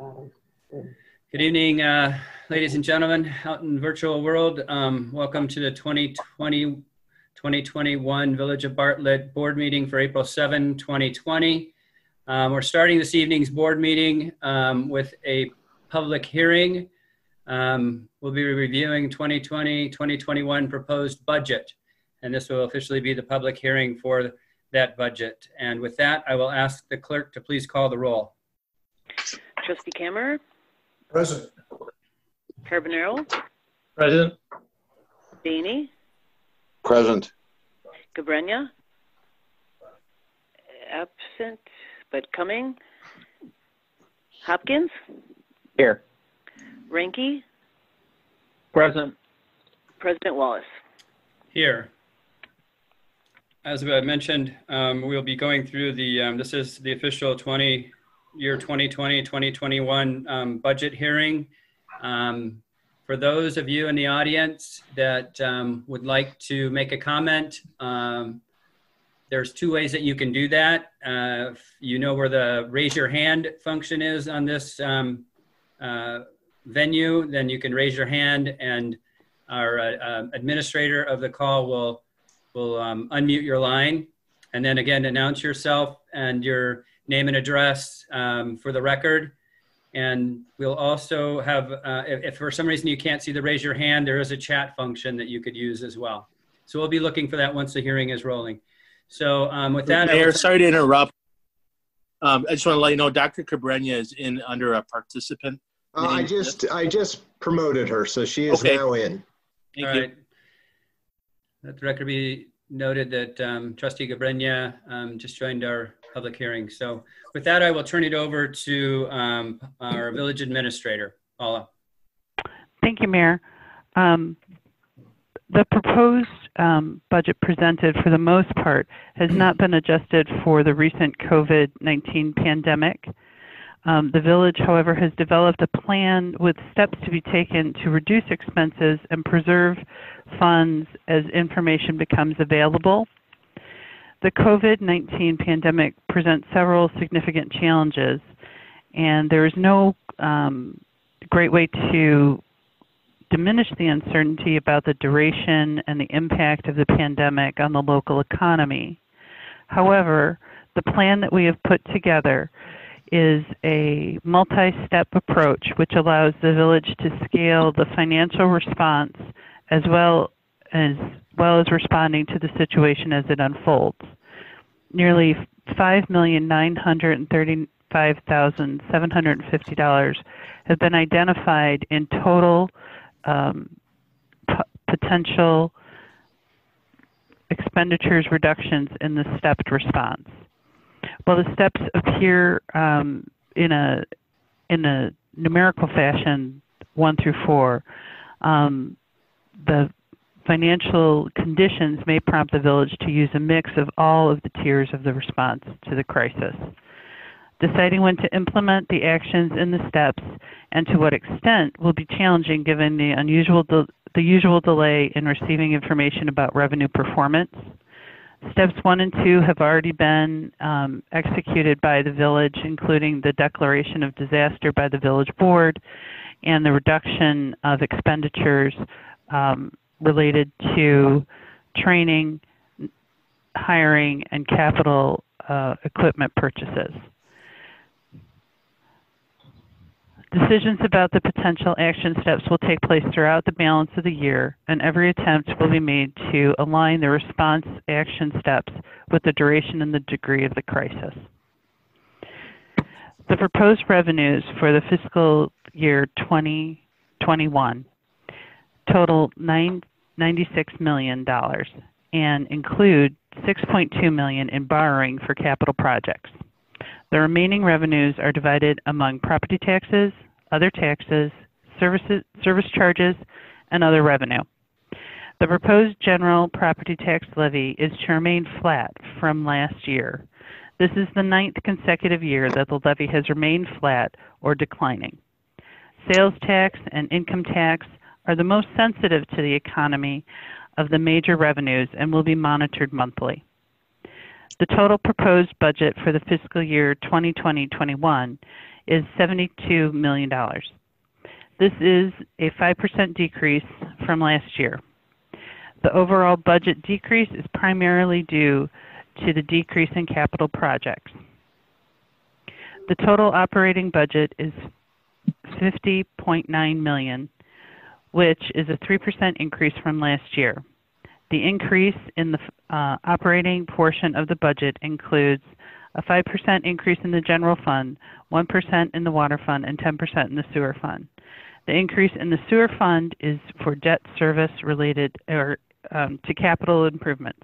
Good evening, uh, ladies and gentlemen, out in virtual world. Um, welcome to the 2020 2021 Village of Bartlett board meeting for April 7, 2020. Um, we're starting this evening's board meeting um, with a public hearing. Um, we'll be reviewing 2020-2021 proposed budget, and this will officially be the public hearing for that budget. And with that, I will ask the clerk to please call the roll. Trustee Camerer, Present. Carbonaro, Present. Deyne, Present. Gabrenya, absent but coming, Hopkins, Here. Reinke, Present. President Wallace. Here. As I mentioned, um, we'll be going through the, um, this is the official 20, year 2020, 2021 um, budget hearing. Um, for those of you in the audience that um, would like to make a comment, um, there's two ways that you can do that. Uh, you know where the raise your hand function is on this um, uh, venue, then you can raise your hand and our uh, uh, administrator of the call will will um, unmute your line and then again announce yourself and your name and address um, for the record. And we'll also have, uh, if, if, for some reason you can't see the raise your hand, there is a chat function that you could use as well. So we'll be looking for that once the hearing is rolling. So um, with that, Mayor, sorry to interrupt. Um, I just want to let you know Dr. Gabrenya is in under a participant. Uh, I just I just promoted her, so she is Okay. now in. Thank All you. right. Let the record be noted that um, trustee Gabrenya um, just joined our public hearing. So with that, I will turn it over to um, our village administrator, Paula. Thank you, Mayor. Um, the proposed um, budget presented, for the most part, has not been adjusted for the recent COVID 19 pandemic. Um, the village, however, has developed a plan with steps to be taken to reduce expenses and preserve funds as information becomes available. The COVID 19 pandemic presents several significant challenges, and there is no um, great way to diminish the uncertainty about the duration and the impact of the pandemic on the local economy. However, the plan that we have put together is a multi-step approach which allows the village to scale the financial response as well as well as responding to the situation as it unfolds. Nearly $5,935,750 have been identified in total um, p- potential expenditures reductions in the stepped response. While the steps appear um, in a in a numerical fashion, one through four, um, the financial conditions may prompt the village to use a mix of all of the tiers of the response to the crisis. Deciding when to implement the actions in the steps and to what extent will be challenging given the unusual the usual delay in receiving information about revenue performance. Steps one and two have already been um, executed by the village, including the declaration of disaster by the village board and the reduction of expenditures um, related to training, hiring, and capital uh, equipment purchases. Decisions about the potential action steps will take place throughout the balance of the year, and every attempt will be made to align the response action steps with the duration and the degree of the crisis. The proposed revenues for the fiscal year 2021 total nine, $96 million and include $6.2 million in borrowing for capital projects. The remaining revenues are divided among property taxes, other taxes, services, service charges, and other revenue. The proposed general property tax levy is to remain flat from last year. This is the ninth consecutive year that the levy has remained flat or declining. Sales tax and income tax are the most sensitive to the economy of the major revenues and will be monitored monthly. The total proposed budget for the fiscal year 2020-21 is $72 million. This is a 5% decrease from last year. The overall budget decrease is primarily due to the decrease in capital projects. The total operating budget is 50.9 million, which is a 3% increase from last year. The increase in the uh, operating portion of the budget includes a 5% increase in the general fund, 1% in the water fund, and 10% in the sewer fund. The increase in the sewer fund is for debt service related or um, to capital improvements.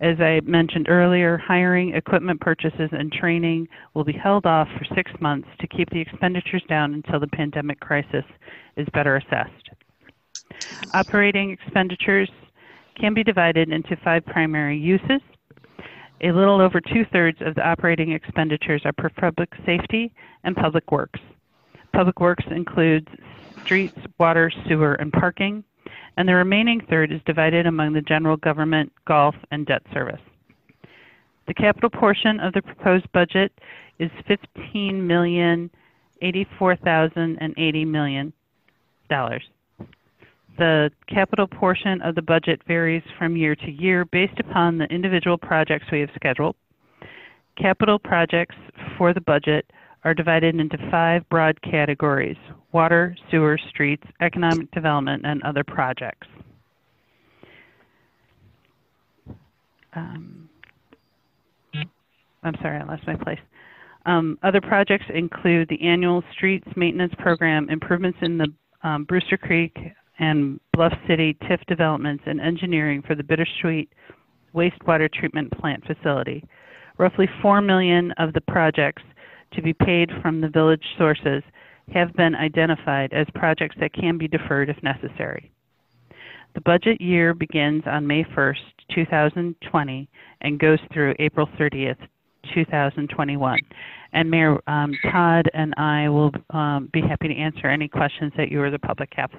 As I mentioned earlier, hiring, equipment purchases, and training will be held off for six months to keep the expenditures down until the pandemic crisis is better assessed. Operating expenditures can be divided into five primary uses. A little over two thirds of the operating expenditures are for public safety and public works. Public works includes streets, water, sewer, and parking and the remaining third is divided among the general government, golf, and debt service. The capital portion of the proposed budget is fifteen million eighty-four thousand and eighty million dollars. The capital portion of the budget varies from year to year based upon the individual projects we have scheduled. Capital projects for the budget are divided into five broad categories water, sewer, streets, economic development, and other projects. Um, I'm sorry, I lost my place. Um, other projects include the annual streets maintenance program, improvements in the um, Brewster Creek and Bluff City TIF developments, and engineering for the Bittersweet wastewater treatment plant facility. Roughly 4 million of the projects to be paid from the village sources have been identified as projects that can be deferred if necessary. The budget year begins on May 1st, 2020, and goes through April 30th, 2021. And Mayor um, Todd and I will um, be happy to answer any questions that you or the public have.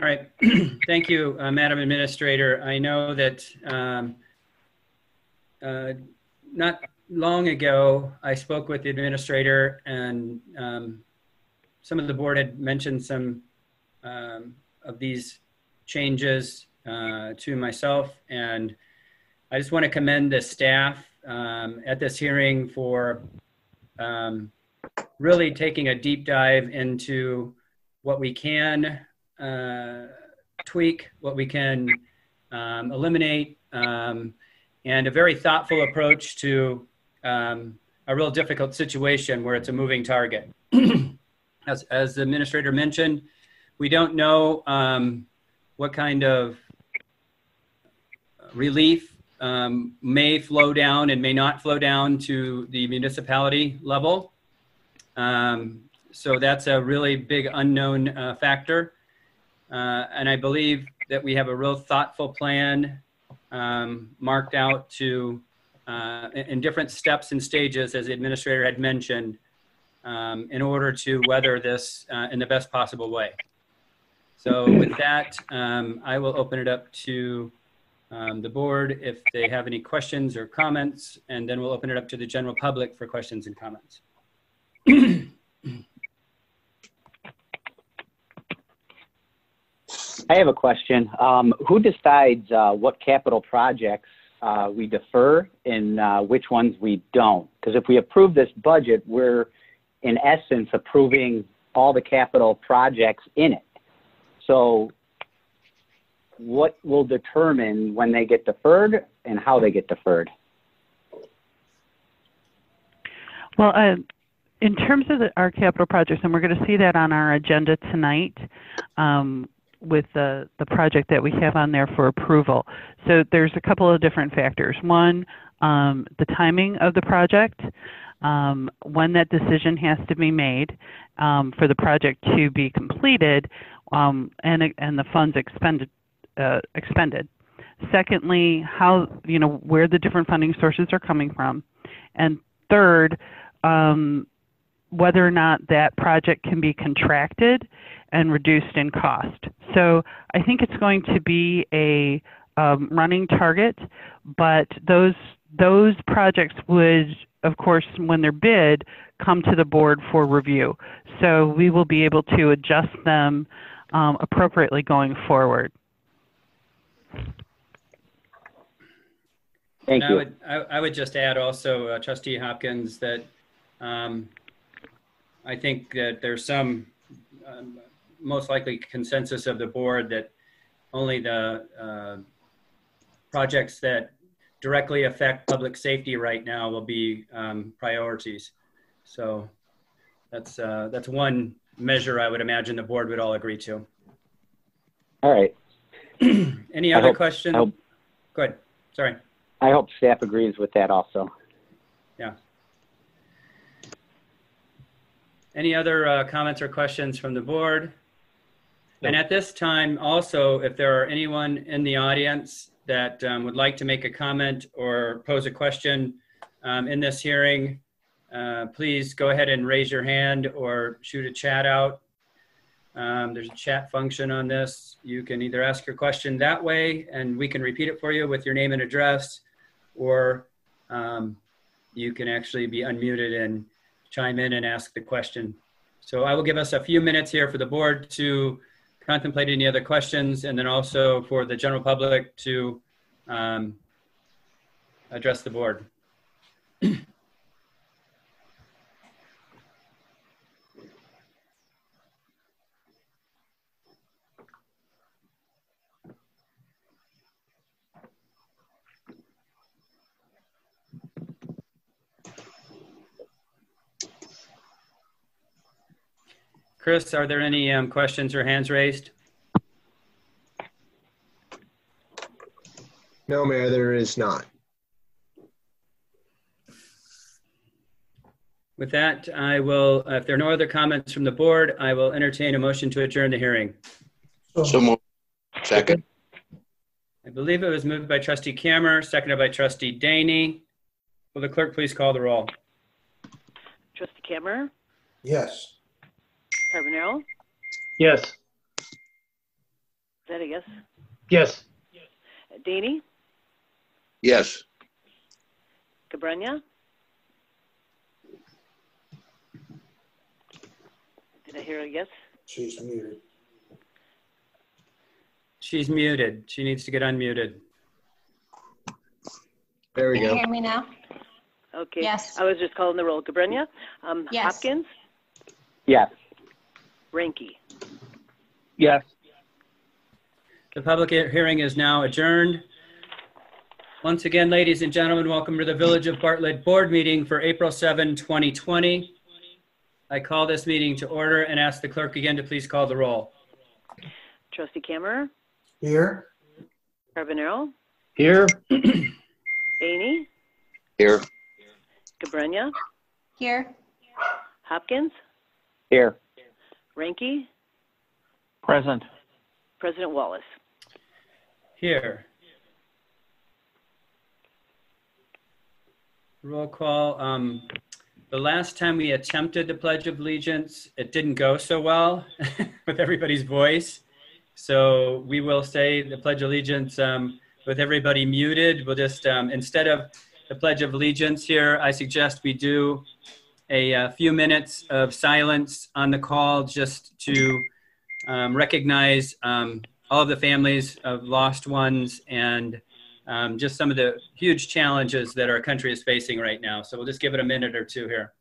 All right. Thank you, uh, Madam Administrator. I know that um, uh, not long ago, I spoke with the administrator and um, some of the board had mentioned some um, of these changes uh, to myself. And I just want to commend the staff um, at this hearing for um, really taking a deep dive into what we can uh, tweak, what we can um, eliminate, um, and a very thoughtful approach to um, a real difficult situation where it's a moving target. as, as the administrator mentioned, we don't know um, what kind of relief um, may flow down and may not flow down to the municipality level. Um, so that's a really big unknown uh, factor. Uh, and I believe that we have a real thoughtful plan um, marked out to uh, in different steps and stages, as the administrator had mentioned, um, in order to weather this uh, in the best possible way. So with that, um, I will open it up to um, the board if they have any questions or comments, and then we'll open it up to the general public for questions and comments. I have a question. Um, who decides uh, what capital projects uh, we defer and uh, which ones we don't? Because if we approve this budget, we're in essence approving all the capital projects in it. So, what will determine when they get deferred and how they get deferred? Well, uh, in terms of the, our capital projects, and we're going to see that on our agenda tonight, um, with the, the project that we have on there for approval. So there's a couple of different factors. One, um, the timing of the project, um, when that decision has to be made um, for the project to be completed, um, and and the funds expended uh, expended. Secondly, how you know where the different funding sources are coming from, and third, um, whether or not that project can be contracted and reduced in cost. So I think it's going to be a um, running target, but those those projects would, of course, when they're bid, come to the board for review. So we will be able to adjust them um, appropriately going forward. Thank And I would, I, I would just add also, uh, trustee Hopkins, that, um, I think that there's some, um, most likely consensus of the board that only the, uh, projects that directly affect public safety right now will be, um, priorities. So that's, uh, that's one measure I would imagine the board would all agree to. All right. Any I other hope- question? Hope- Go ahead. Sorry. I hope staff agrees with that also. Any other uh, comments or questions from the board? And at this time, also, if there are anyone in the audience that um, would like to make a comment or pose a question um, in this hearing, uh, please go ahead and raise your hand or shoot a chat out. Um, There's a chat function on this. You can either ask your question that way, and we can repeat it for you with your name and address, or um, you can actually be unmuted and chime in and ask the question. So I will give us a few minutes here for the board to contemplate any other questions and then also for the general public to um, address the board. Chris, are there any um, questions or hands raised? No, Mayor, there is not. With that, I will, if there are no other comments from the board, I will entertain a motion to adjourn the hearing. So moved. Second. I believe it was moved by trustee Camerer, seconded by trustee Deyne. Will the clerk please call the roll? Trustee Camerer, Yes. Carbonaro, is Yes. that a yes? Yes. Deyne, Yes. Gabrenya? Did I hear a yes? She's muted. She's muted. She needs to get unmuted. There we Can you hear me now? Okay. Yes. I was just calling the roll. Gabrenya? Um, Yes. Hopkins? Yes. Reinke? Yes. The public hearing is now adjourned. Once again, ladies and gentlemen, welcome to the Village of Bartlett Board Meeting for April 7, 2020. I call this meeting to order and ask the clerk again to please call the roll. Trustee Camerer, Here. Carbonaro, Here. Deyne, Here. Gabrenya, Here? Hopkins, Here. Reinke, Present. President Wallace. Here. Roll call. Um, the last time we attempted the Pledge of Allegiance, it didn't go so well with everybody's voice. So we will say the Pledge of Allegiance um, with everybody muted. We'll just, um, instead of the Pledge of Allegiance here, I suggest we do a, uh few minutes of silence on the call just to um, recognize um, all of the families of lost ones and um, just some of the huge challenges that our country is facing right now. So we'll just give it a minute or two here.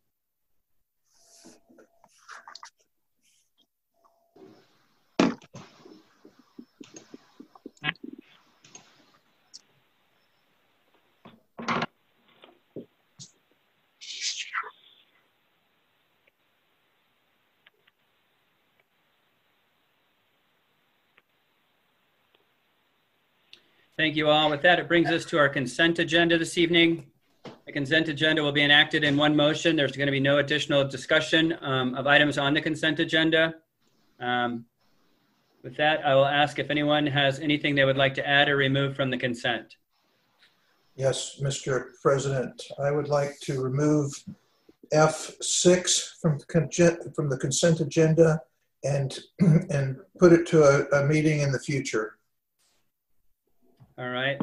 Thank you all. With that, it brings us to our consent agenda this evening. The consent agenda will be enacted in one motion. There's going to be no additional discussion um, of items on the consent agenda. Um, With that, I will ask if anyone has anything they would like to add or remove from the consent. Yes, Mr. President, I would like to remove F6 from the consent, from the consent agenda and, and put it to a, a meeting in the future. All right.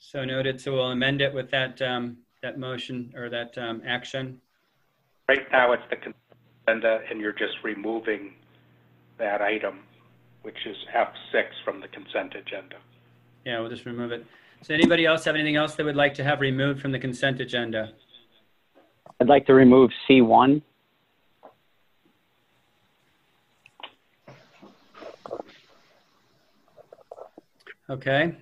So noted. So we'll amend it with that, um, that motion or that, um, action. Right now, it's the consent agenda, and you're just removing that item, which is F6 from the consent agenda. Yeah, we'll just remove it. Does anybody else have anything else they would like to have removed from the consent agenda? I'd like to remove C1. Okay.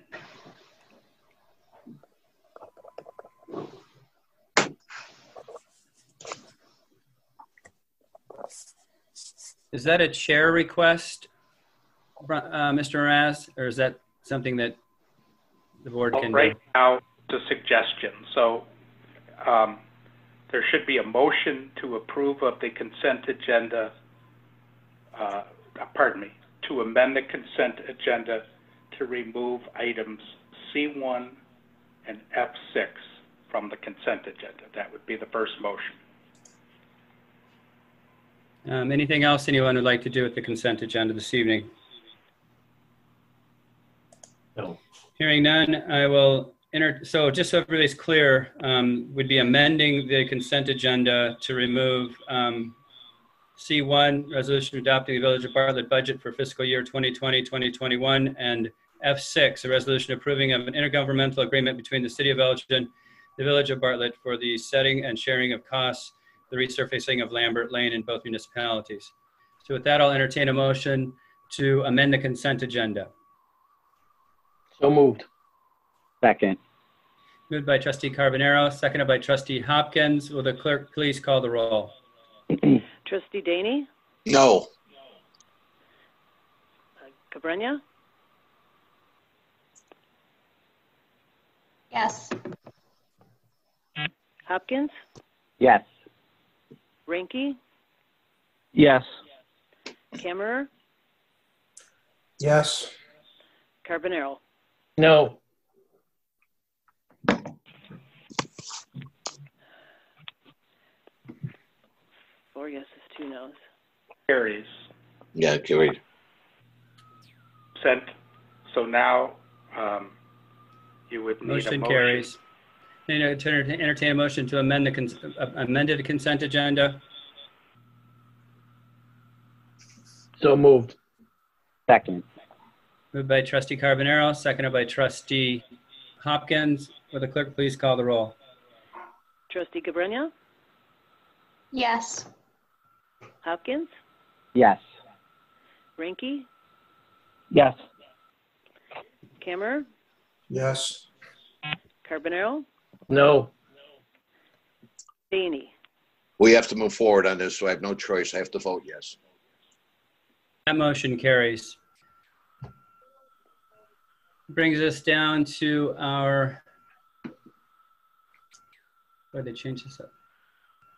Is that a chair request, uh, Mr. Mraz, or is that something that the board Well, can Right do? now, it's a suggestion. So um, there should be a motion to approve of the consent agenda, uh, pardon me, to amend the consent agenda to remove items C1 and F6 from the consent agenda. That would be the first motion. Um, anything else anyone would like to do with the consent agenda this evening? No. Hearing none, I will enter, so just so everybody's clear, um, would be amending the consent agenda to remove, um, C1, resolution adopting the Village of Bartlett budget for fiscal year 2020, 2021, and F6, a resolution approving of an intergovernmental agreement between the City of Elgin, the Village of Bartlett for the setting and sharing of costs, the resurfacing of Lambert Lane in both municipalities. So with that, I'll entertain a motion to amend the consent agenda. So moved. Second. Moved by trustee Carbonaro, seconded by trustee Hopkins. Will the clerk please call the roll? Trustee Deyne, No. Uh, Gabrenya, Yes. Hopkins, Yes. Reinke, Yes. Camerer, Yes. Carbonaro. No. Four yeses, two nos. Carries. Yeah, carried. Sent. So now um, you would need a Motion motion. carries. Need to enter- entertain a motion to amend the cons- uh, amended consent agenda. So moved. Second. Moved by trustee Carbonaro, seconded by trustee Hopkins. Will the clerk please call the roll? Trustee Gabrenya, Yes. Hopkins, Yes. Reinke, Yes. Camerer, Yes. Carbonaro, No. Deyne. We have to move forward on this, so I have no choice. I have to vote yes. That motion carries. Brings us down to our, where they change this up?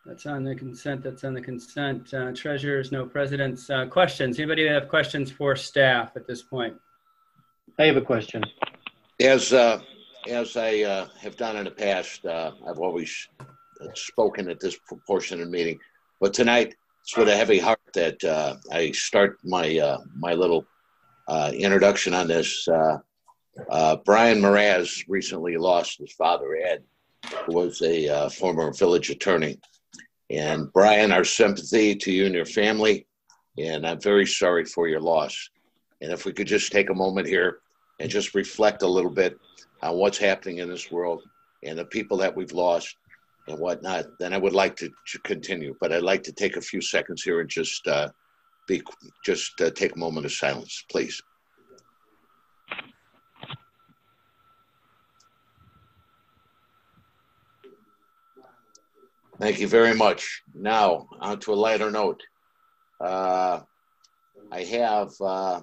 That's on the consent, that's on the consent. Uh, Treasurers, no presidents. Uh, Questions? Anybody have questions for staff at this point? I have a question. As, uh, as I, uh, have done in the past, uh, I've always spoken at this portion of the meeting. But tonight, it's with a heavy heart that, uh, I start my, uh, my little, uh, introduction on this. Uh, uh, Brian Mraz recently lost his father, Ed, who was a, uh, former village attorney. And Brian, our sympathy to you and your family. And I'm very sorry for your loss. And if we could just take a moment here and just reflect a little bit on what's happening in this world and the people that we've lost and whatnot, then I would like to, to continue. But I'd like to take a few seconds here and just uh, be just uh, take a moment of silence, please. Thank you very much. Now, on to a lighter note. Uh, I have uh,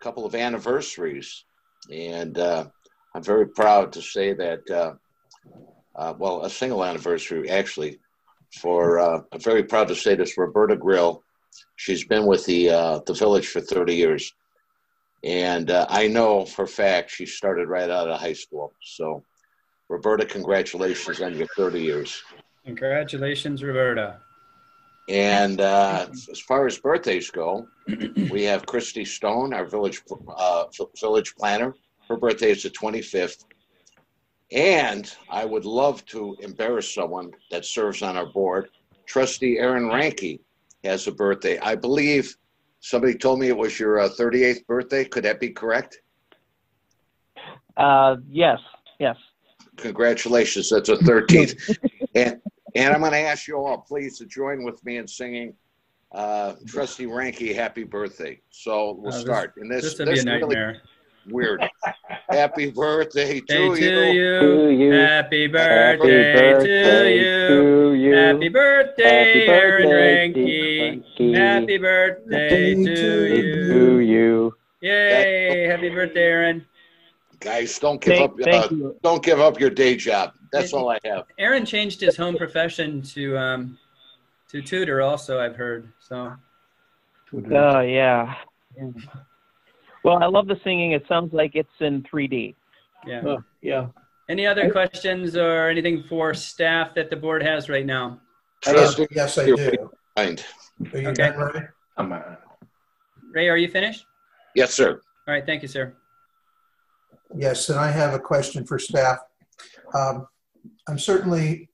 couple of anniversaries, and uh, I'm very proud to say that, uh, uh, well, a single anniversary actually. For uh, I'm very proud to say this, Roberta Grill. She's been with the uh, the village for 30 years, and I know for fact she started right out of high school. So, Roberta, congratulations on your 30 years. Congratulations, Roberta. And uh, as far as birthdays go, we have Christy Stone, our village uh, village planner. Her birthday is the 25th. And I would love to embarrass someone that serves on our board. Trustee Aaron Reinke has a birthday. I believe somebody told me it was your uh, 38th birthday. Could that be correct? Uh, yes, yes. Congratulations. That's a 13th. and and I'm going to ask you all, please, to join with me in singing uh, Trustee Reinke happy birthday. So we'll Oh, this- start. And this, This would be a this really nightmare. weird. happy birthday to Hey, you. to you. To you. Happy Happy birthday, birthday to you. to you. Happy birthday, Happy Aaron birthday, Reinke. Reinke. Happy birthday to Birthday you. To you. Yay! Happy birthday, Aaron. Guys, don't give Thank, up. thank uh, you. don't give up your day job. That's all I have. Aaron changed his home profession to um, to tutor. Also, I've heard. So Oh, yeah. Well, I love the singing. It sounds like it's in 3D. yeah. Uh, yeah. Any other questions or anything for staff that the board has right now? Trustee, Yes, I do. mind. Are you Okay. Ray? I'm on. Ray, are you finished? Yes, sir. All right. Thank you, sir. Yes, and I have a question for staff. Um, I'm certainly,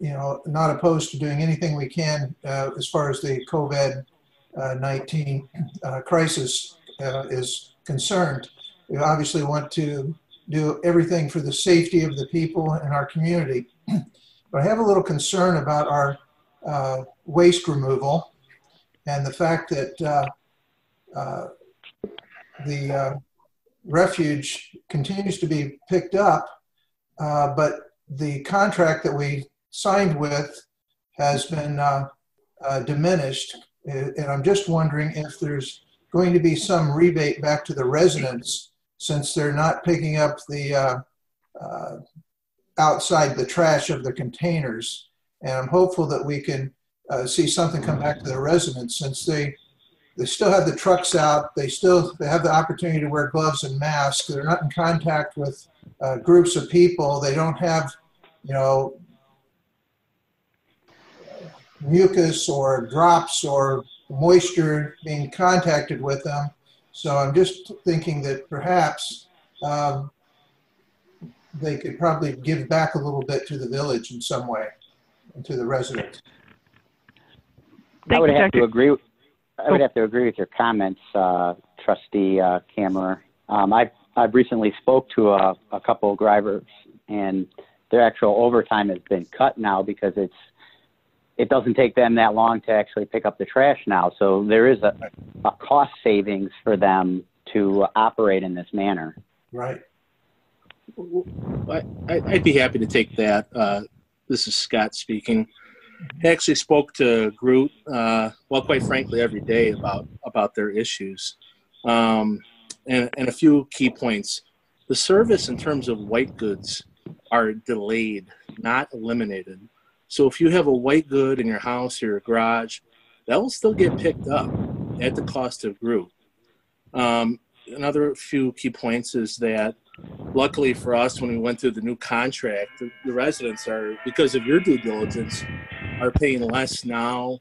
you know, not opposed to doing anything we can uh, as far as the COVID-19 uh, crisis uh, is concerned. We obviously want to do everything for the safety of the people in our community. But I have a little concern about our uh, waste removal and the fact that uh, uh, the uh, refuge continues to be picked up, uh, but the contract that we signed with has been uh, uh, diminished. And I'm just wondering if there's going to be some rebate back to the residents since they're not picking up the uh, uh, outside the trash of the containers. And I'm hopeful that we can uh, see something come back to the residents since they they still have the trucks out. They still they have the opportunity to wear gloves and masks. They're not in contact with uh, groups of people. They don't have, you know, mucus or drops or moisture being contacted with them. So I'm just thinking that perhaps um, they could probably give back a little bit to the village in some way, and to the residents. I would you, have Dr. to agree. I would have to agree with your comments, uh, Trustee uh, Camerer. Um, I've I've recently spoke to a, a couple of drivers, and their actual overtime has been cut now because it's it doesn't take them that long to actually pick up the trash now. So there is a, a cost savings for them to operate in this manner. Right. I, I- I'd be happy to take that. Uh, this is Scott speaking. I actually spoke to Groot, uh, well, quite frankly, every day about about their issues, um, and and a few key points. The service in terms of white goods are delayed, not eliminated. So if you have a white good in your house or your garage, that will still get picked up at the cost of Groot. Um, another few key points is that luckily for us, when we went through the new contract, the, the residents are, because of your due diligence, are paying less now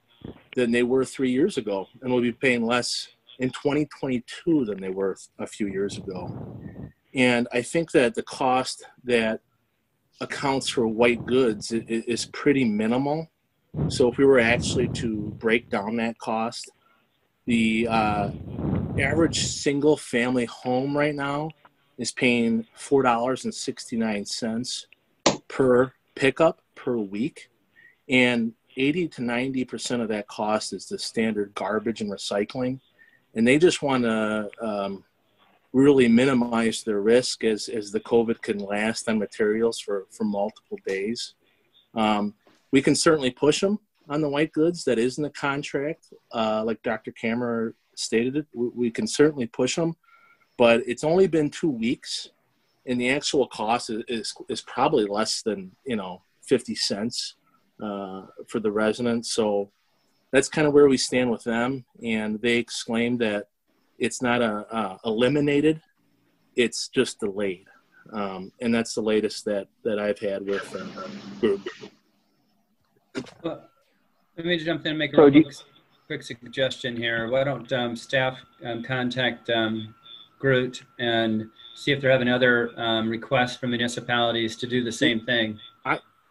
than they were three years ago, and will be paying less in 2022 than they were a few years ago. And I think that the cost that accounts for white goods is pretty minimal. So if we were actually to break down that cost, the uh, average single family home right now is paying four dollars and sixty nine cents per pickup per week, and eighty to ninety percent of that cost is the standard garbage and recycling, and they just want to um, really minimize their risk as as the COVID can last on materials for for multiple days. Um, we can certainly push them on the white goods that is in the contract, uh, like Dr. Camerer stated it. We, we can certainly push them but it's only been two weeks and the actual cost is, is, is probably less than you know 50 cents uh, for the residents so that's kind of where we stand with them and they exclaimed that it's not a, uh, eliminated it's just delayed um, and that's the latest that that i've had with uh, Groot Well, Let me jump in and make a So real quick, quick suggestion here. Why don't um, staff um, contact um, Groot and see if they're having other um, requests from municipalities to do the same thing?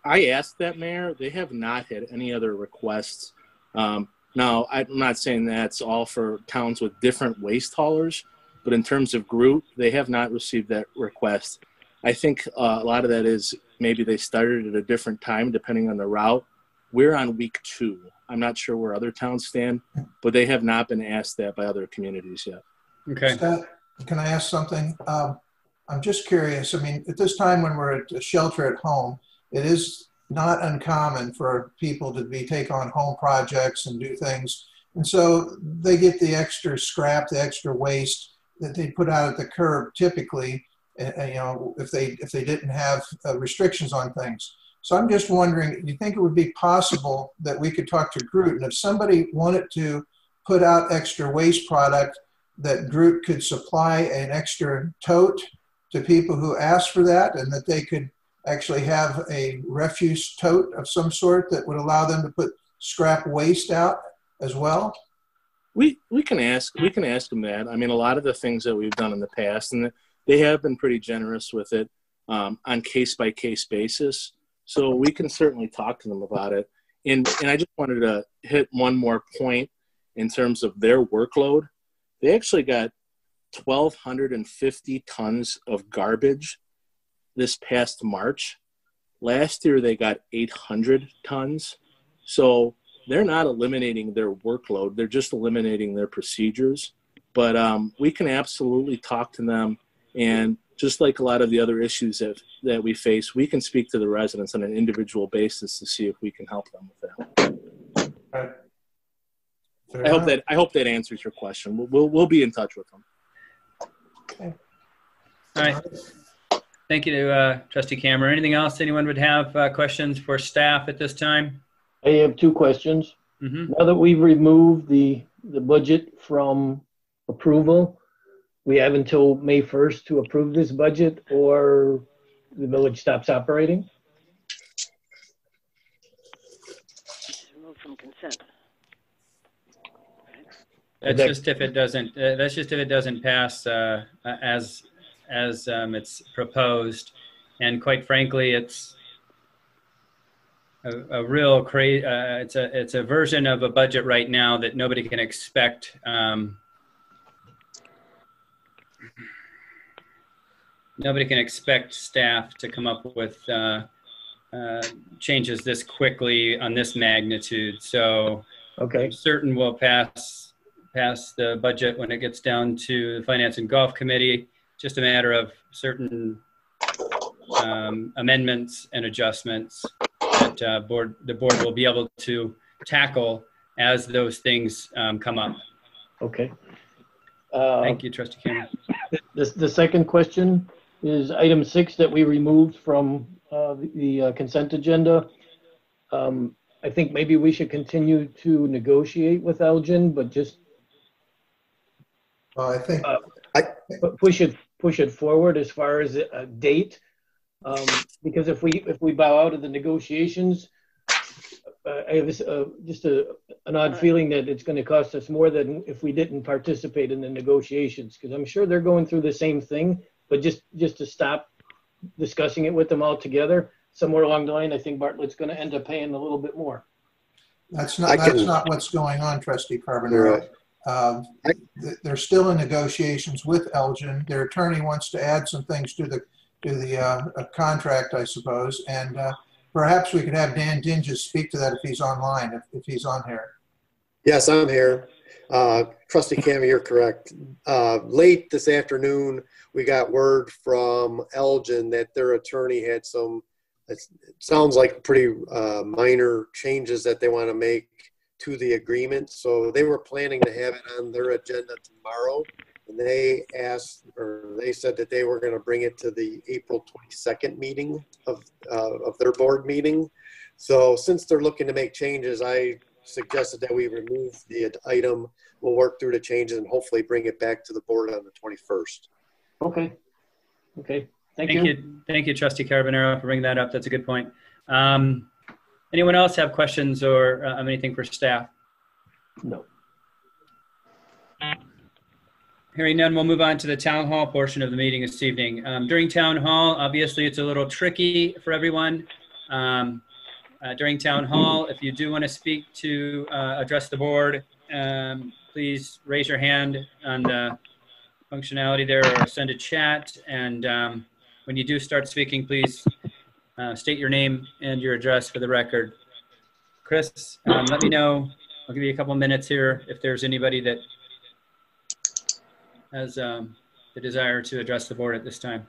I asked that, Mayor. They have not had any other requests. Um, now, I'm not saying that's all for towns with different waste haulers, but in terms of Groot, they have not received that request. I think uh, a lot of that is maybe they started at a different time depending on the route. We're on week two. I'm not sure where other towns stand, but they have not been asked that by other communities yet. Okay. Scott, can I ask something? Um, I'm just curious. I mean, at this time when we're at a shelter at home, it is not uncommon for people to be take on home projects and do things. And so they get the extra scrap, the extra waste that they put out at the curb typically, uh, uh, you know, if they if they didn't have uh, restrictions on things. So I'm just wondering, do you think it would be possible that we could talk to Groot and if somebody wanted to put out extra waste product that Groot could supply an extra tote to people who ask for that and that they could actually have a refuse tote of some sort that would allow them to put scrap waste out as well? We we can ask we can ask them that. I mean, a lot of the things that we've done in the past, and they have been pretty generous with it um, on case by case basis. So we can certainly talk to them about it. And and I just wanted to hit one more point in terms of their workload. They actually got 1,250 tons of garbage this past March. Last year they got 800 tons. So they're not eliminating their workload, they're just eliminating their procedures. But um, we can absolutely talk to them. And just like a lot of the other issues that, that we face, we can speak to the residents on an individual basis to see if we can help them with that. Right. I hope that I hope that answers your question. We'll, we'll, we'll be in touch with them. All right. Thank you to uh, Trustee Camerer. Anything else anyone would have uh, questions for staff at this time? I have two questions. Mhm. Now that we've removed the, the budget from approval, we have until May 1st to approve this budget or the village stops operating? Remove from consent. That's that- just if it doesn't, uh, that's just if it doesn't pass uh, uh, as, as um, it's proposed. And quite frankly, it's a, a real cra, uh, it's a, it's a version of a budget right now that nobody can expect. um, Nobody can expect staff to come up with uh, uh, changes this quickly on this magnitude. So Okay, I'm certain we'll pass, pass the budget when it gets down to the Finance and Golf Committee. Just a matter of certain um, amendments and adjustments that uh, board, the board will be able to tackle as those things um, come up. okay. Uh, Thank you, trustee Cameron. The, the second question is item six that we removed from uh, the- the uh, consent agenda. Um, I think maybe we should continue to negotiate with Elgin, but just Well, I think, pu- push it, push it forward as far as a a date. Um, Because if we, if we bow out of the negotiations, uh, I have uh, just a, an odd feeling that it's going to cost us more than if we didn't participate in the negotiations. Because I'm sure they're going through the same thing, but just, just to stop discussing it with them all together, somewhere along the line, I think Bartlett's going to end up paying a little bit more. that's I not, that's can- not what's going on, trustee Carbonaro. Th- They're still in negotiations with Elgin. Their attorney wants to add some things to the, to the uh, uh, contract, I suppose. And uh, perhaps we could have Dan Dinges speak to that if he's online, if, if he's on here. Yes, I'm here. Uh, Trustee Cammy, you're correct. Uh, Late this afternoon, we got word from Elgin that their attorney had some, it sounds like pretty uh, minor changes that they want to make to the agreement. So they were planning to have it on their agenda tomorrow. And they asked, or they said that they were going to bring it to the April 22nd meeting of, uh, of their board meeting. So since they're looking to make changes, I suggested that we remove the item. We'll work through the changes and hopefully bring it back to the board on the 21st. Okay. Okay, thank Thank you. you, thank you, trustee Carbonaro, for bringing that up. That's a good point. Um, Anyone else have questions or uh, anything for staff? No. Hearing none, we'll move on to the town hall portion of the meeting this evening. Um, During town hall, obviously, it's a little tricky for everyone. Um, uh, During town hall, if you do want to speak to uh, address the board, um, please raise your hand on the functionality there or send a chat. And um, when you do start speaking, please uh, state your name and your address for the record. Chris, um, let me know. I'll give you a couple minutes here if there's anybody that has um, the desire to address the board at this time.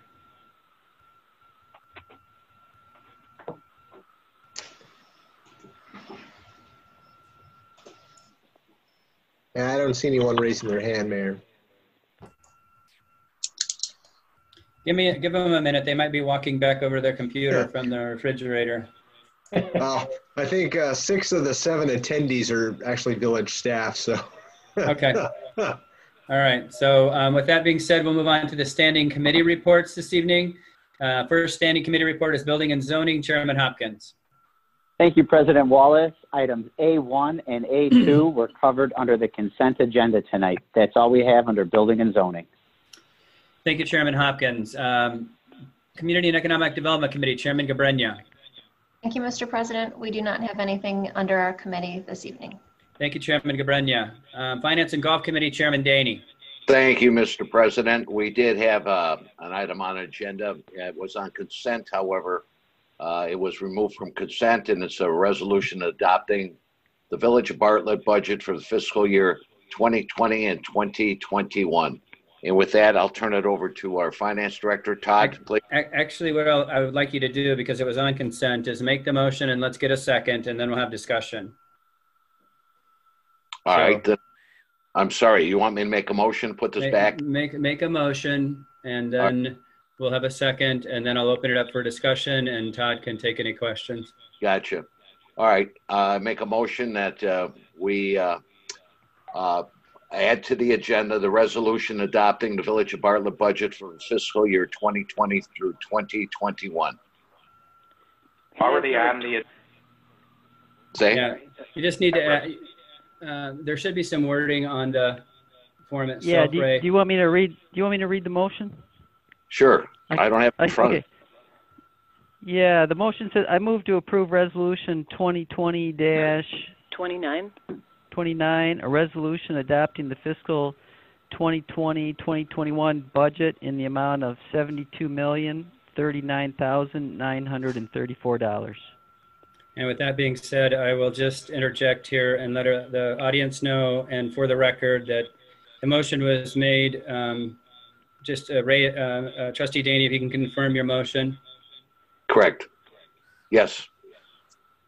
I don't see anyone raising their hand, Mayor. Give me, give them a minute. They might be walking back over their computer Yeah. from the refrigerator. Uh, I think uh, six of the seven attendees are actually village staff, so. Okay. All right. So um, with that being said, we'll move on to the standing committee reports this evening. Uh, First standing committee report is Building and Zoning, Chairman Hopkins. Thank you, President Wallace. Items A1 and A2 were covered under the consent agenda tonight. That's all we have under building and zoning. Thank you, Chairman Hopkins. Um, Community and Economic Development Committee, Chairman Gabrenya. Thank you, Mr. President. We do not have anything under our committee this evening. Thank you, Chairman Gabrenya. Um, Finance and Golf Committee, Chairman Deyne. Thank you, Mr. President. We did have uh, an item on agenda. It was on consent, however, uh, it was removed from consent, and it's a resolution adopting the Village of Bartlett budget for the fiscal year 2020 and 2021. And with that, I'll turn it over to our Finance Director, Todd, please. Actually, what I'll- I would like you to do, because it was on consent, is make the motion and let's get a second, and then we'll have discussion. All right. then- I'm sorry, you want me to make a motion, put this Make- back? Make, make a motion, and then we'll have a second, and then I'll open it up for discussion, and Todd can take any questions. Gotcha. All right, uh, make a motion that, uh, we, uh, uh, add to the agenda the resolution adopting the Village of Bartlett budget for fiscal year 2020 through 2021. Already on the, Say? Yeah, you just need to, add- uh, there should be some wording on the form Yeah, itself, do, Ray. do you want me to read, do you want me to read the motion? Sure. I don't have it in I- front of okay. Yeah, the motion says, I move to approve resolution 2020-29, 29? A resolution adopting the fiscal 2020-2021 budget in the amount of $72,039,934. And with that being said, I will just interject here and let uh, the audience know, and for the record, that the motion was made, um, just uh, Ray, uh, uh, trustee Deyne, if you can confirm your motion. Correct. Yes.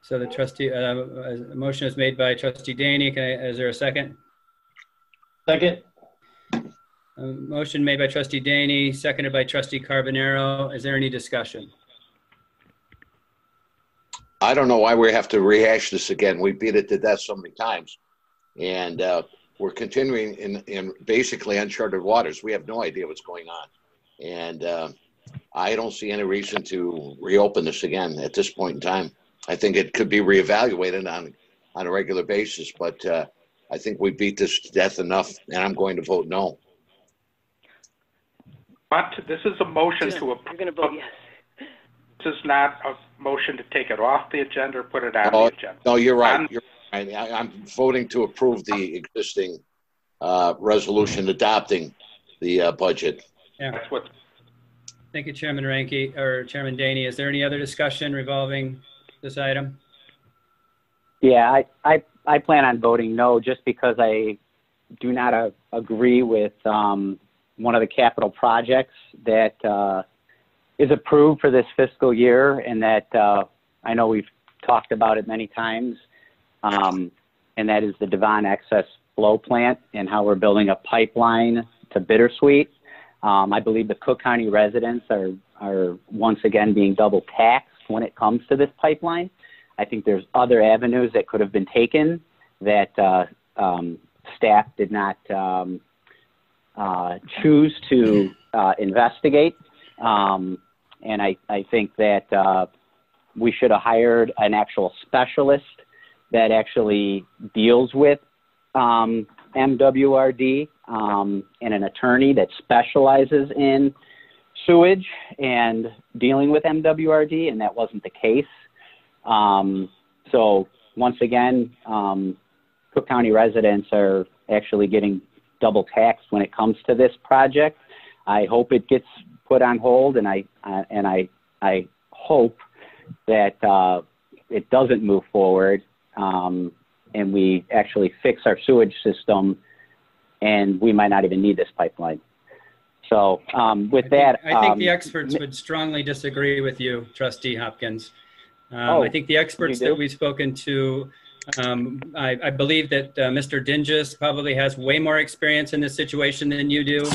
So the trustee, uh, a motion is made by trustee Deyne. Can I, is there a second? Second? A motion made by trustee Deyne, seconded by trustee Carbonaro. Is there any discussion? I don't know why we have to rehash this again. We beat it to death so many times. And uh, we're continuing in, in basically uncharted waters. We have no idea what's going on. And uh, I don't see any reason to reopen this again at this point in time. I think it could be reevaluated on, on a regular basis, but uh, I think we beat this to death enough, and I'm going to vote no. but this is a motion to You're approve. going to vote yes. This is not a motion to take it off the agenda or put it on the Oh, agenda. No, you're right. I'm- You're right. I, I'm voting to approve the existing uh, resolution adopting the uh, budget. Yeah. That's what, Thank you, Chairman Reinke, or Chairman Deyne. Is there any other discussion revolving this item? Yeah, I, I, I plan on voting no just because I do not uh, agree with um, one of the capital projects that uh, is approved for this fiscal year and that uh, I know we've talked about it many times. Um, and that is the Devon Excess Flow Plant and how we're building a pipeline to Bittersweet. Um, I believe the Cook County residents are, are once again being double taxed when it comes to this pipeline. I think there's other avenues that could have been taken that uh, um, staff did not um, uh, choose to uh, investigate. Um, and I, I think that uh, we should have hired an actual specialist that actually deals with um, MWRD um, and an attorney that specializes in sewage and dealing with MWRD, and that wasn't the case. Um, so once again, um, Cook County residents are actually getting double taxed when it comes to this project. I hope it gets put on hold, and I uh, and I I hope that uh, it doesn't move forward, um, and we actually fix our sewage system, and we might not even need this pipeline. So um, with that, I think um, the experts would strongly disagree with you, Trustee Hopkins. Um, Oh, I think the experts that we've spoken to, um, I, I believe that uh, Mr. Dinges probably has way more experience in this situation than you do,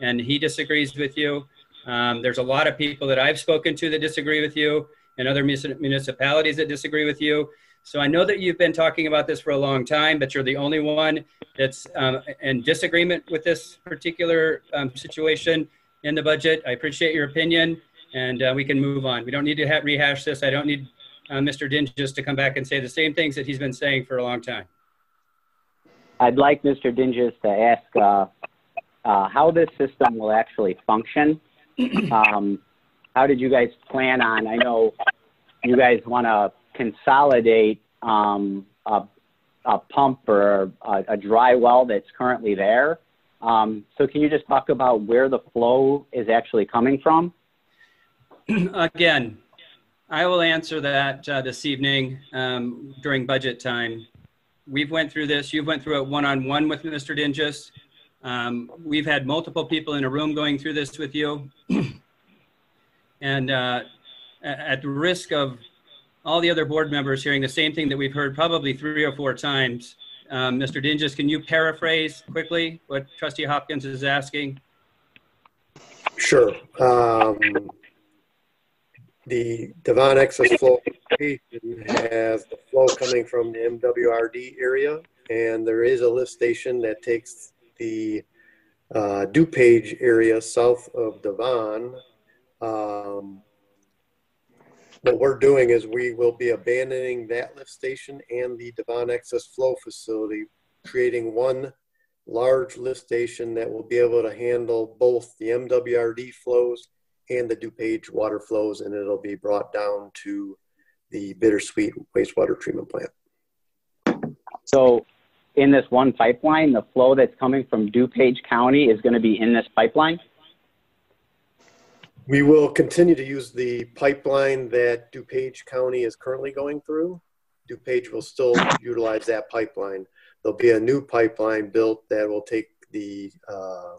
and he disagrees with you. Um, there's a lot of people that I've spoken to that disagree with you, and other municipalities that disagree with you. So I know that you've been talking about this for a long time, but you're the only one that's um, in disagreement with this particular um, situation in the budget. I appreciate your opinion, and uh, we can move on. We don't need to ha- rehash this. I don't need uh, Mr. Dinges to come back and say the same things that he's been saying for a long time. I'd like Mr. Dinges to ask uh, uh, how this system will actually function. Um, how did you guys plan on? I know you guys want to consolidate um, a, a pump or a, a dry well that's currently there. Um, so can you just talk about where the flow is actually coming from? Again, I will answer that uh, this evening um, during budget time. We've went through this. You've went through it one-on-one with Mr. Dinges. Um, we've had multiple people in a room going through this with you. and uh, at the risk of all the other board members hearing the same thing that we've heard probably three or four times, um, Mr. Dinges, can you paraphrase quickly what Trustee Hopkins is asking? Sure. Um, the Devon excess flow has the flow coming from the MWRD area, and there is a lift station that takes the uh, DuPage area south of Devon. Um, what we're doing is we will be abandoning that lift station and the Devon excess flow facility, creating one large lift station that will be able to handle both the MWRD flows and the DuPage water flows, and it'll be brought down to the bittersweet wastewater treatment plant. So in this one pipeline, the flow that's coming from DuPage County is going to be in this pipeline? We will continue to use the pipeline that DuPage County is currently going through. DuPage will still utilize that pipeline. There'll be a new pipeline built that will take the uh,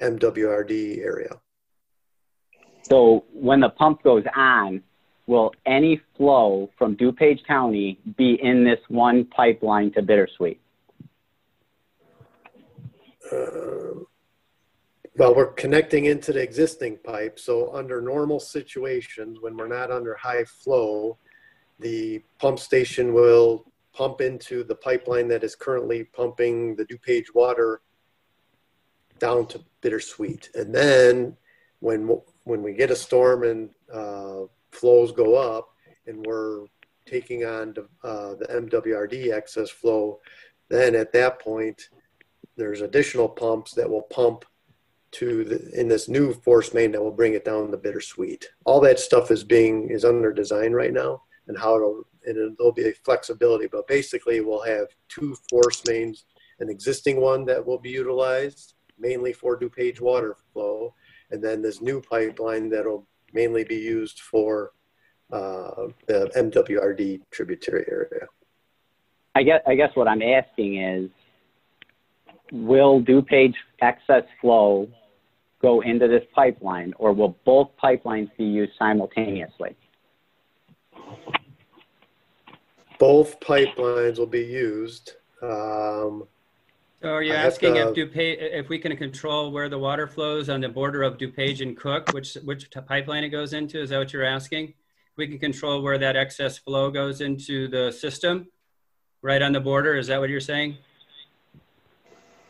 MWRD area. So when the pump goes on, will any flow from DuPage County be in this one pipeline to Bittersweet? Uh, well, we're connecting into the existing pipe. So under normal situations, when we're not under high flow, the pump station will pump into the pipeline that is currently pumping the DuPage water down to Bittersweet. And then when when we get a storm and uh, flows go up and we're taking on uh, the MWRD excess flow, then at that point, there's additional pumps that will pump to the, in this new force main that will bring it down the bittersweet. All that stuff is being is under design right now, and how it'll and there'll be a flexibility. But basically, we'll have two force mains, an existing one that will be utilized mainly for DuPage water flow, and then this new pipeline that'll mainly be used for uh, the MWRD tributary area. I guess, I guess what I'm asking is, will DuPage excess flow go into this pipeline, or will both pipelines be used simultaneously? Both pipelines will be used. Um, So are you I asking to- if DuPage, if we can control where the water flows on the border of DuPage and Cook, which, which pipeline it goes into? Is that what you're asking? We can control where that excess flow goes into the system, right on the border? Is that what you're saying?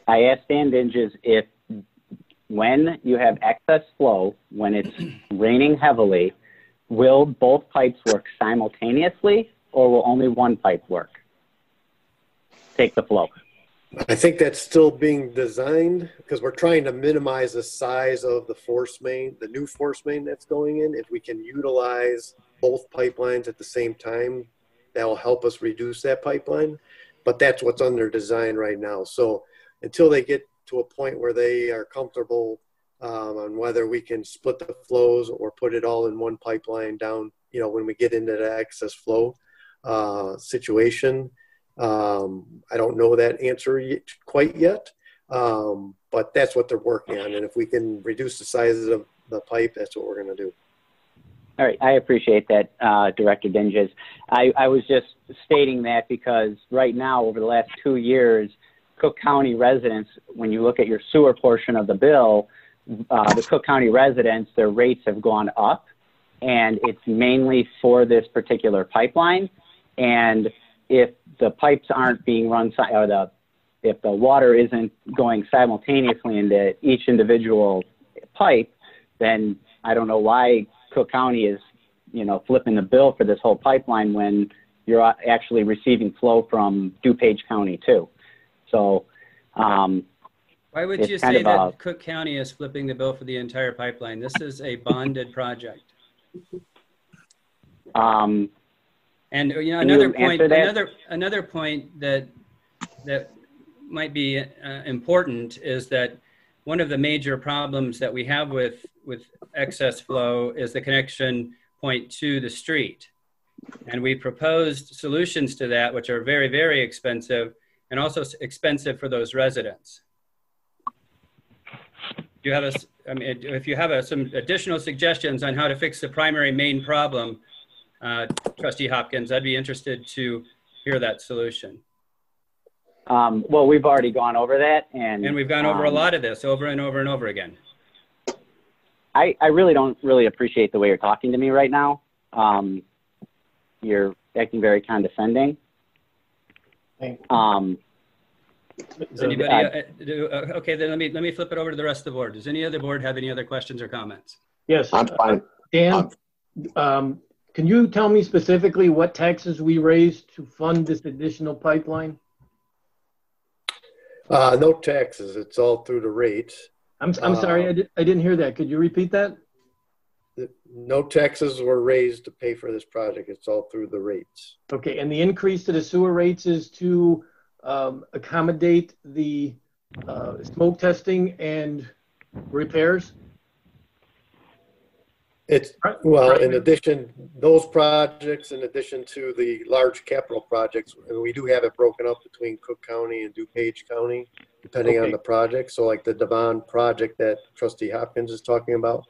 I asked Dan Dinges if when you have excess flow, when it's raining heavily, will both pipes work simultaneously or will only one pipe work? Take the flow. I think that's still being designed because we're trying to minimize the size of the force main, the new force main that's going in. If we can utilize both pipelines at the same time, that'll help us reduce that pipeline. But that's what's under design right now. So until they get to a point where they are comfortable um, on whether we can split the flows or put it all in one pipeline down, you know, when we get into the excess flow uh, situation, um, I don't know that answer yet, quite yet, um, but that's what they're working on. And if we can reduce the sizes of the pipe, that's what we're going to do. All right, I appreciate that, uh, Director Dinges. I, I was just stating that because right now, over the last two years, Cook County residents, when you look at your sewer portion of the bill, uh, the Cook County residents, their rates have gone up, and it's mainly for this particular pipeline. And if the pipes aren't being run, or the if the water isn't going simultaneously into each individual pipe, then I don't know why Cook County is, you know, flipping the bill for this whole pipeline when you're actually receiving flow from DuPage County too. So, um, Why would you say that a- Cook County is flipping the bill for the entire pipeline? This is a bonded project. um, And you know Can you another point, that? another another point that that might be uh, important is that one of the major problems that we have with with excess flow is the connection point to the street. And we proposed solutions to that, which are very, very expensive and also expensive for those residents. Do you have a, I mean, if you have a, some additional suggestions on how to fix the primary main problem, uh, Trustee Hopkins, I'd be interested to hear that solution. um, well, we've already gone over that, and And we've gone over a um, lot of this over and over and over again. I, I really don't really appreciate the way you're talking to me right now. Um, you're acting very condescending. Um, Does anybody, uh, do, uh, okay, then let me, let me flip it over to the rest of the board. Does any other board have any other questions or comments? Yes. I'm fine. Dan, um, can you tell me specifically what taxes we raised to fund this additional pipeline? Uh, no taxes. It's all through the rates. I'm, I'm sorry, Uh, I, di- I didn't hear that. Could you repeat that? No taxes were raised to pay for this project. It's all through the rates. Okay, and the increase to the sewer rates is to um, accommodate the uh, smoke testing and repairs? It's, well, in addition, those projects, in addition to the large capital projects, and we do have it broken up between Cook County and DuPage County, depending on Okay. the project. So like the Devon project that trustee Hopkins is talking about.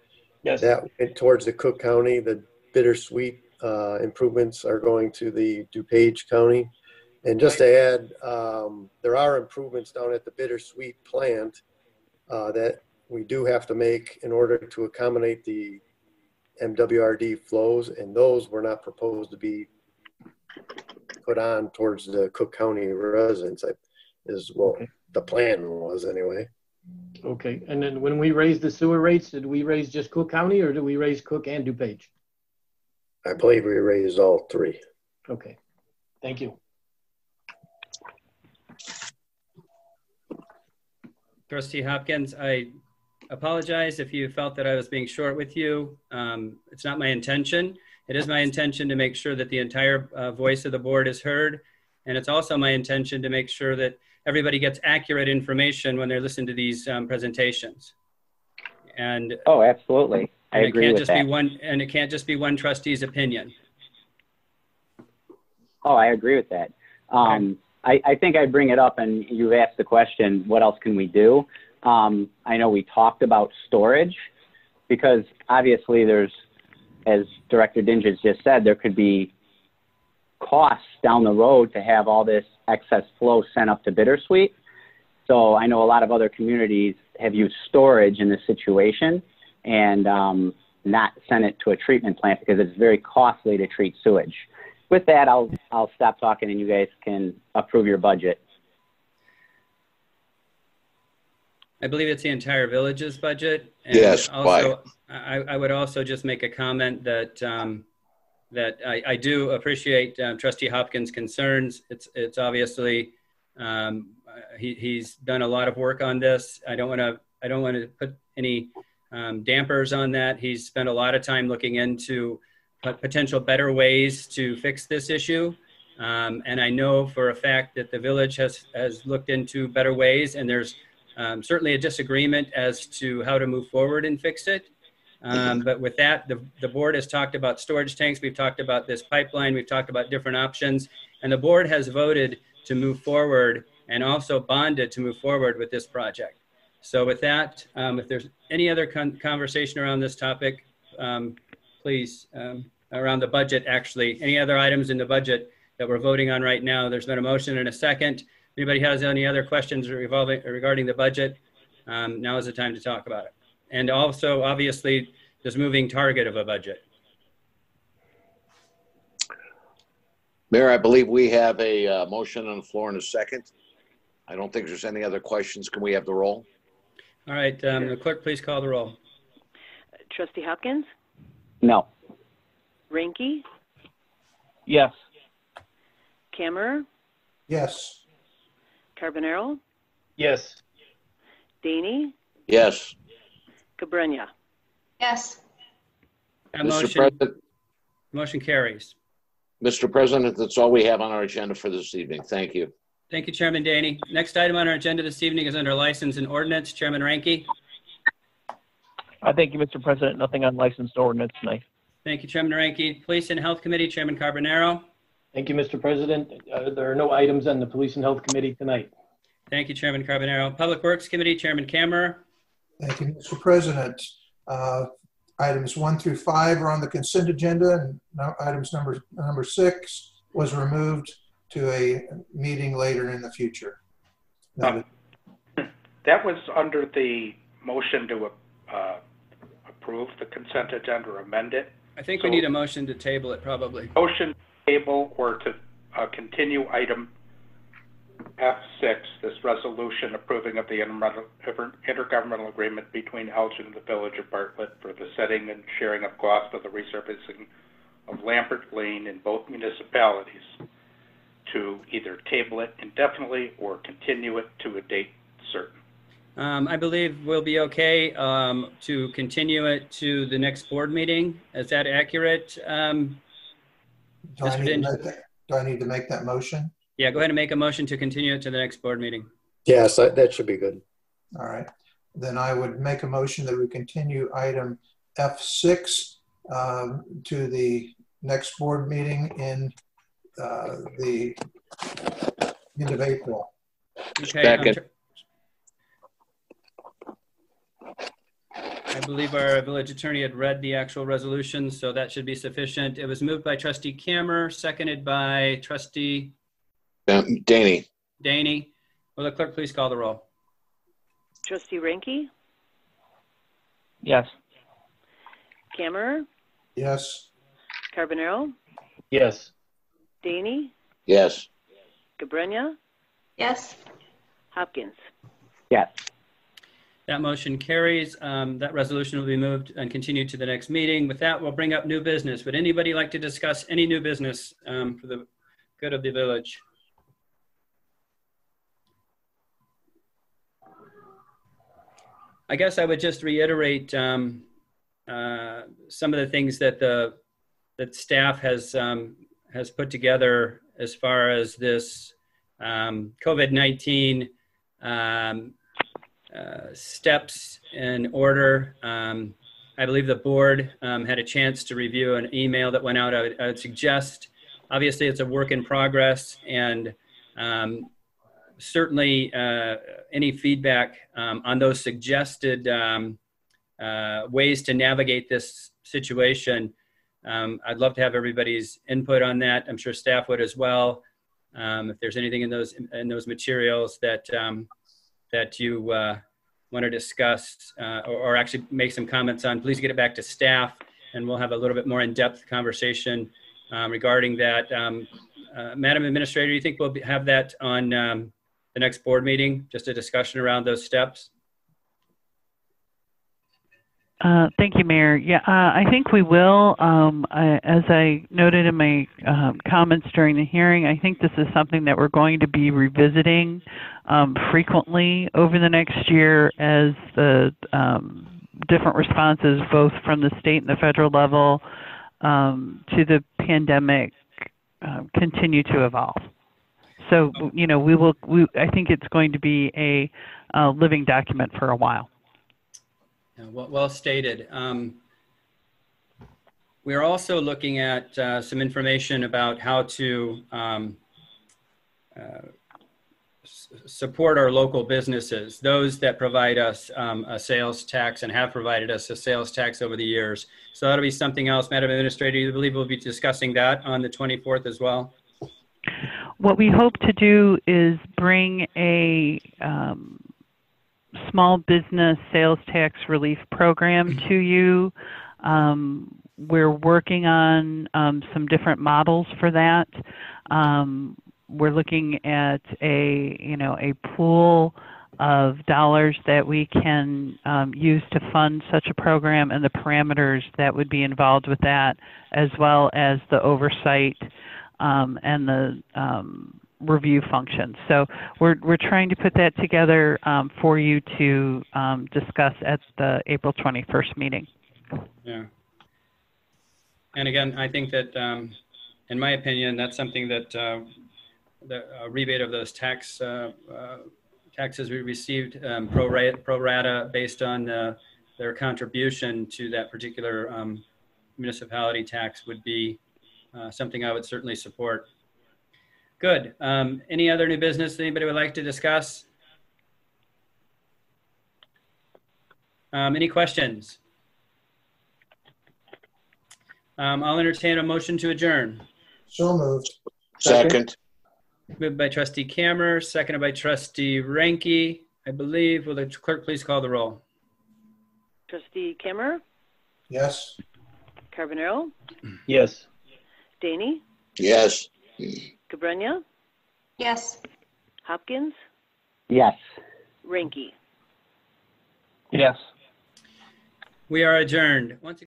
Yes. That went towards the Cook County, the bittersweet uh, improvements are going to the DuPage County. And just to add, um, there are improvements down at the bittersweet plant uh, that we do have to make in order to accommodate the MWRD flows, and those were not proposed to be put on towards the Cook County residents, is what the plan was anyway. Okay, and then when we raised the sewer rates, did we raise just Cook County or did we raise Cook and DuPage? I believe we raised all three. Okay, thank you. Trustee Hopkins, I apologize if you felt that I was being short with you. Um, it's not my intention. It is my intention to make sure that the entire uh, voice of the board is heard. And it's also my intention to make sure that everybody gets accurate information when they're listening to these um, presentations. And, oh, absolutely. I and it agree can't with just be that. one, and it can't just be one trustee's opinion. Oh, I agree with that. Um, I, I think I bring it up, and you've asked the question, what else can we do? Um, I know we talked about storage because obviously there's, as Director Dinges just said, there could be costs down the road to have all this excess flow sent up to Bittersweet. So I know a lot of other communities have used storage in this situation and um, not sent it to a treatment plant because it's very costly to treat sewage. With that, I'll I'll stop talking and you guys can approve your budget. I believe it's the entire village's budget. And Yes, Also, I, I would also just make a comment that, um, that I, I do appreciate um, trustee Hopkins' concerns. It's, it's obviously, um, he, he's done a lot of work on this. I don't want to, I don't want to put any um, dampers on that. He's spent a lot of time looking into potential better ways to fix this issue. Um, and I know for a fact that the village has, has looked into better ways and there's um, certainly a disagreement as to how to move forward and fix it. Um, but with that, the, the board has talked about storage tanks. We've talked about this pipeline. We've talked about different options. And the board has voted to move forward and also bonded to move forward with this project. So with that, um, if there's any other con- conversation around this topic, um, please, um, around the budget, actually, any other items in the budget that we're voting on right now, there's been a motion and a second. Anybody has any other questions revolving, regarding the budget? Um, now is the time to talk about it. And also, obviously, this moving target of a budget. Mayor, I believe we have a uh, motion on the floor in a second. I don't think there's any other questions. Can we have the roll? All right, um, the clerk, please call the roll. Trustee Hopkins? No. Reinke? Yes. Camerer? Yes. Carbonaro? Yes. Deyne? Yes. Gabrenya? Yes. That Mr. motion, President, motion carries. Mr. President, that's all we have on our agenda for this evening. Thank you. Thank you, Chairman Deyne. Next item on our agenda this evening is under license and ordinance. Chairman Reinke. I thank you, Mr. President. Nothing on licensed ordinance tonight. Thank you, Chairman Reinke. Police and Health Committee, Chairman Carbonaro. Thank you, Mr. President. Uh, There are no items on the Police and Health Committee tonight. Thank you, Chairman Carbonaro. Public Works Committee, Chairman Camerer. Thank you, Mr. President. Uh, Items one through five are on the consent agenda, and no- items number, number six was removed to a meeting later in the future. Now, That was under the motion to uh, approve the consent agenda or amend it. I think we need a motion to table it, probably. Motion table or to uh, continue item F6, this resolution approving of the intergovernmental agreement between Elgin and the Village of Bartlett for the setting and sharing of costs for the resurfacing of Lambert Lane in both municipalities to either table it indefinitely or continue it to a date certain. Um, I believe we'll be okay um, to continue it to the next board meeting. Is that accurate? Um, Do I Mr. need to Din- make that- do I need to make that motion? Yeah, go ahead and make a motion to continue it to the next board meeting. Yes, that that should be good. All right. Then I would make a motion that we continue item F6 um, to the next board meeting in uh, the end of April. Okay. Second. I believe our village attorney had read the actual resolution, so that should be sufficient. It was moved by trustee Camerer, seconded by trustee Um, Danny, Deyne. Will the clerk please call the roll? Trustee Reinke? Yes. Camerer? Yes. Carbonaro? Yes. Deyne? yes. Gabrenya? Yes. Hopkins? Yes. That motion carries. Um, That resolution will be moved and continued to the next meeting. With that, we'll bring up new business. Would anybody like to discuss any new business um, for the good of the village? I guess I would just reiterate um, uh, some of the things that the that staff has um, has put together as far as this um, COVID nineteen um, uh, steps in order. Um, I believe the board um, had a chance to review an email that went out. I would, I would suggest, obviously, it's a work in progress, and certainly uh, any feedback um, on those suggested um, uh, ways to navigate this situation. Um, I'd love to have everybody's input on that. I'm sure staff would as well. Um, if there's anything in those in those materials that um, that you uh, want to discuss uh, or, or actually make some comments on, please get it back to staff, and we'll have a little bit more in-depth conversation um, regarding that. Um, uh, Madam Administrator, do you think we'll be, have that on um, the next board meeting? Just a discussion around those steps? Uh, Thank you, Mayor. Yeah, uh, I think we will. Um, I- As I noted in my um, comments during the hearing, I think this is something that we're going to be revisiting um, frequently over the next year as the um, different responses, both from the state and the federal level, um, to the pandemic uh, continue to evolve. So, you know, we will, we, I think it's going to be a uh, living document for a while. Yeah, Well well stated. Um, We are also looking at uh, some information about how to um, uh, s- support our local businesses, those that provide us um, a sales tax and have provided us a sales tax over the years. So that'll be something else. Madam Administrator, you believe we'll be discussing that on the 24th as well? What we hope to do is bring a um, small business sales tax relief program to you. Um, we're working on um, some different models for that. Um, we're looking at a you know a pool of dollars that we can um, use to fund such a program and the parameters that would be involved with that, as well as the oversight um, and the um, review function. So we're we're trying to put that together um, for you to um, discuss at the April 21st meeting. Yeah. And again, I think that, um, in my opinion, that's something that, uh, the uh, rebate of those tax, uh, uh, taxes we received, um, pro rata, pro rata based on, uh, their contribution to that particular, um, municipality tax would be, uh, something I would certainly support. Good. Um, any other new business anybody would like to discuss? Um, any questions? Um, I'll entertain a motion to adjourn. So moved. Second. Moved by trustee Camerer, seconded by trustee Reinke. I believe, will the clerk please call the roll? Trustee Camerer, Yes. Carbonaro, Yes. Deyne, Yes. Gabrenya, Yes. Hopkins, Yes. Reinke. Yes. We are adjourned. Once